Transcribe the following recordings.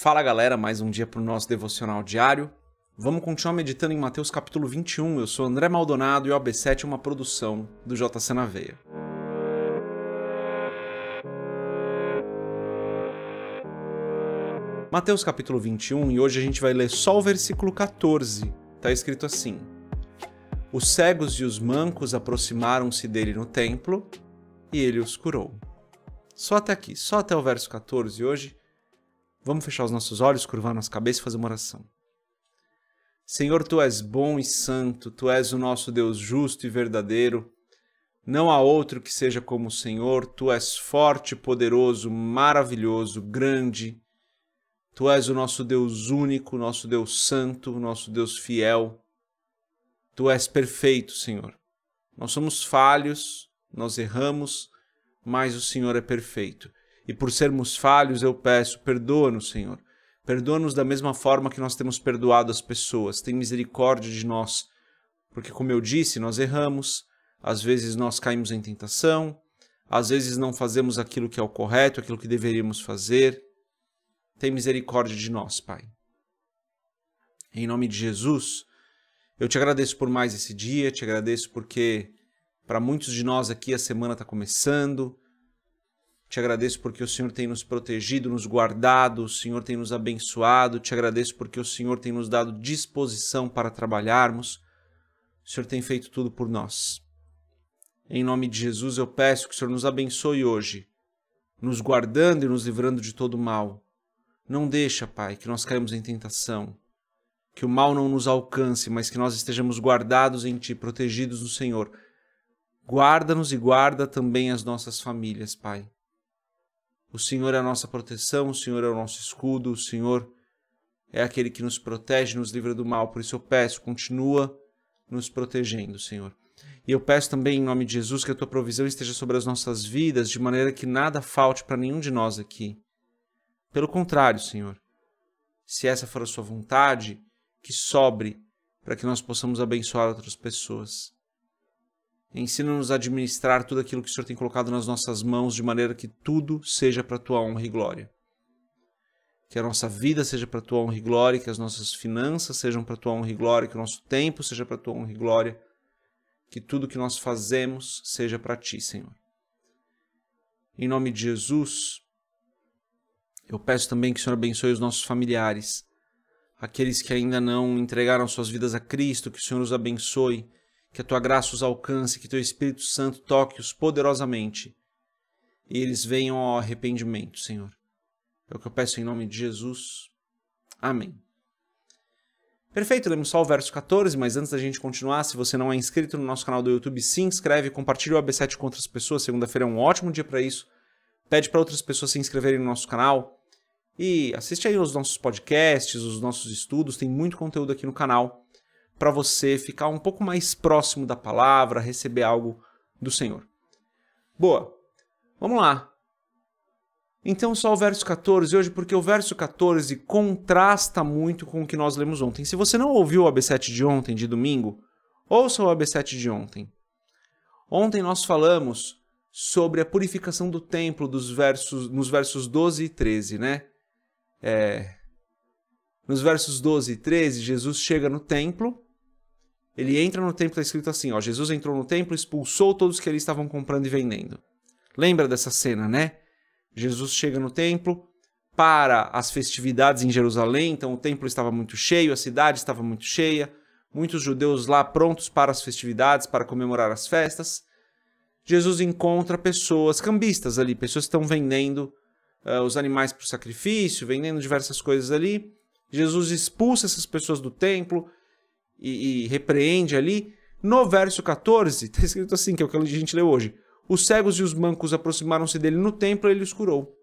Fala galera, mais um dia para o nosso devocional diário. Vamos continuar meditando em Mateus capítulo 21. Eu sou André Maldonado e o AB7 é uma produção do JC na Veia. Mateus capítulo 21 e hoje a gente vai ler só o versículo 14. Está escrito assim: Os cegos e os mancos aproximaram-se dele no templo e ele os curou. Só até aqui, só até o verso 14 hoje Vamos fechar os nossos olhos, curvar nossa cabeça e fazer uma oração. Senhor, tu és bom e santo, tu és o nosso Deus justo e verdadeiro. Não há outro que seja como o Senhor, tu és forte, poderoso, maravilhoso, grande. Tu és o nosso Deus único, nosso Deus santo, nosso Deus fiel. Tu és perfeito, Senhor. Nós somos falhos, nós erramos, mas o Senhor é perfeito. E por sermos falhos, eu peço, perdoa-nos, Senhor. Perdoa-nos da mesma forma que nós temos perdoado as pessoas. Tem misericórdia de nós. Porque, como eu disse, nós erramos, às vezes nós caímos em tentação, às vezes não fazemos aquilo que é o correto, aquilo que deveríamos fazer. Tem misericórdia de nós, Pai. Em nome de Jesus, eu te agradeço por mais esse dia, te agradeço porque para muitos de nós aqui a semana está começando, te agradeço porque o Senhor tem nos protegido, nos guardado, o Senhor tem nos abençoado. Te agradeço porque o Senhor tem nos dado disposição para trabalharmos. O Senhor tem feito tudo por nós. Em nome de Jesus, eu peço que o Senhor nos abençoe hoje, nos guardando e nos livrando de todo mal. Não deixa, Pai, que nós caímos em tentação, que o mal não nos alcance, mas que nós estejamos guardados em Ti, protegidos no Senhor. Guarda-nos e guarda também as nossas famílias, Pai. O Senhor é a nossa proteção, o Senhor é o nosso escudo, o Senhor é aquele que nos protege, nos livra do mal. Por isso eu peço, continua nos protegendo, Senhor. E eu peço também em nome de Jesus que a tua provisão esteja sobre as nossas vidas, de maneira que nada falte para nenhum de nós aqui. Pelo contrário, Senhor, se essa for a sua vontade, que sobre para que nós possamos abençoar outras pessoas. Ensina-nos a administrar tudo aquilo que o Senhor tem colocado nas nossas mãos, de maneira que tudo seja para a tua honra e glória. Que a nossa vida seja para a tua honra e glória, que as nossas finanças sejam para a tua honra e glória, que o nosso tempo seja para a tua honra e glória, que tudo que nós fazemos seja para ti, Senhor. Em nome de Jesus, eu peço também que o Senhor abençoe os nossos familiares, aqueles que ainda não entregaram suas vidas a Cristo, que o Senhor os abençoe que a tua graça os alcance, que teu Espírito Santo toque-os poderosamente e eles venham ao arrependimento, Senhor. É o que eu peço em nome de Jesus. Amém. Perfeito, lemos só o verso 14, mas antes da gente continuar, se você não é inscrito no nosso canal do YouTube, se inscreve, compartilha o AB7 com outras pessoas. Segunda-feira é um ótimo dia para isso. Pede para outras pessoas se inscreverem no nosso canal. E assiste aí os nossos podcasts, os nossos estudos, tem muito conteúdo aqui no canal para você ficar um pouco mais próximo da palavra, receber algo do Senhor. Boa, vamos lá. Então, só o verso 14 hoje, porque o verso 14 contrasta muito com o que nós lemos ontem. Se você não ouviu o AB7 de ontem, de domingo, ouça o AB7 de ontem. Ontem nós falamos sobre a purificação do templo dos versos, nos versos 12 e 13, né? É, nos versos 12 e 13, Jesus chega no templo ele entra no templo, está escrito assim, ó, Jesus entrou no templo, expulsou todos que ali estavam comprando e vendendo. Lembra dessa cena, né? Jesus chega no templo para as festividades em Jerusalém, então o templo estava muito cheio, a cidade estava muito cheia, muitos judeus lá prontos para as festividades, para comemorar as festas. Jesus encontra pessoas cambistas ali, pessoas que estão vendendo uh, os animais para o sacrifício, vendendo diversas coisas ali. Jesus expulsa essas pessoas do templo, e, e repreende ali, no verso 14, está escrito assim, que é o que a gente leu hoje. Os cegos e os mancos aproximaram-se dele no templo e ele os curou.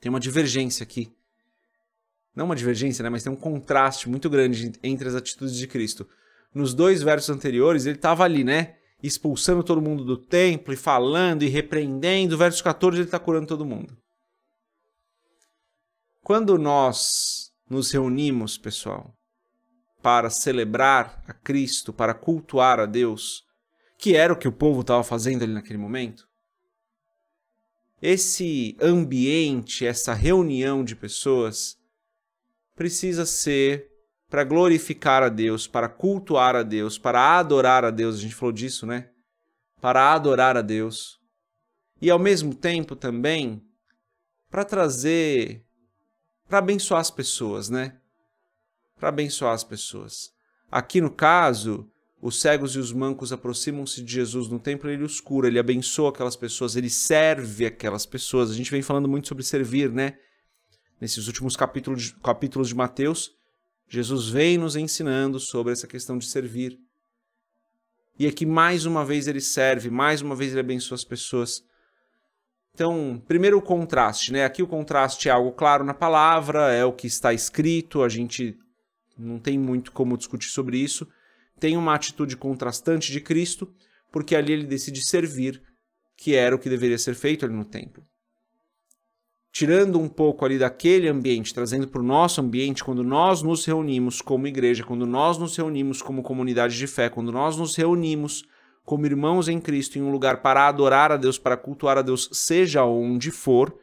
Tem uma divergência aqui. Não uma divergência, né? mas tem um contraste muito grande entre as atitudes de Cristo. Nos dois versos anteriores, ele estava ali, né? Expulsando todo mundo do templo e falando e repreendendo. Verso 14, ele está curando todo mundo. Quando nós nos reunimos, pessoal, para celebrar a Cristo, para cultuar a Deus, que era o que o povo estava fazendo ali naquele momento? esse ambiente, essa reunião de pessoas precisa ser para glorificar a Deus, para cultuar a Deus, para adorar a Deus. A gente falou disso, né? Para adorar a Deus. E ao mesmo tempo também para trazer para abençoar as pessoas, né? Para abençoar as pessoas. Aqui no caso, os cegos e os mancos aproximam-se de Jesus no templo e ele os cura, ele abençoa aquelas pessoas, ele serve aquelas pessoas. A gente vem falando muito sobre servir, né? Nesses últimos capítulos, capítulos de Mateus, Jesus vem nos ensinando sobre essa questão de servir. E aqui mais uma vez ele serve, mais uma vez ele abençoa as pessoas. Então, primeiro o contraste, né? Aqui o contraste é algo claro na palavra, é o que está escrito, a gente não tem muito como discutir sobre isso. Tem uma atitude contrastante de Cristo, porque ali ele decide servir, que era o que deveria ser feito ali no templo. Tirando um pouco ali daquele ambiente, trazendo para o nosso ambiente, quando nós nos reunimos como igreja, quando nós nos reunimos como comunidade de fé, quando nós nos reunimos como irmãos em Cristo em um lugar para adorar a Deus, para cultuar a Deus, seja onde for,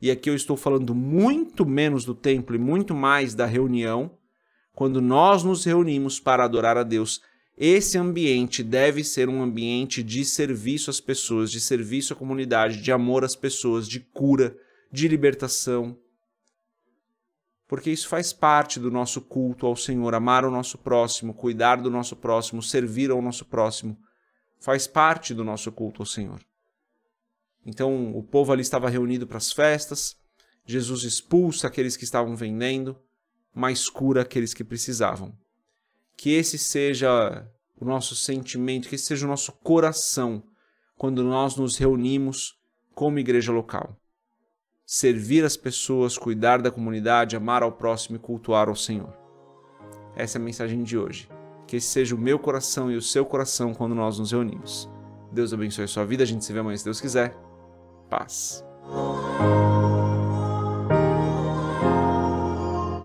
e aqui eu estou falando muito menos do templo e muito mais da reunião, quando nós nos reunimos para adorar a Deus, esse ambiente deve ser um ambiente de serviço às pessoas, de serviço à comunidade, de amor às pessoas, de cura, de libertação. Porque isso faz parte do nosso culto ao Senhor, amar o nosso próximo, cuidar do nosso próximo, servir ao nosso próximo, faz parte do nosso culto ao Senhor. Então, o povo ali estava reunido para as festas, Jesus expulsa aqueles que estavam vendendo, mas cura aqueles que precisavam. Que esse seja o nosso sentimento, que esse seja o nosso coração quando nós nos reunimos como igreja local. Servir as pessoas, cuidar da comunidade, amar ao próximo e cultuar ao Senhor. Essa é a mensagem de hoje. Que esse seja o meu coração e o seu coração quando nós nos reunimos. Deus abençoe a sua vida. A gente se vê amanhã se Deus quiser. Paz.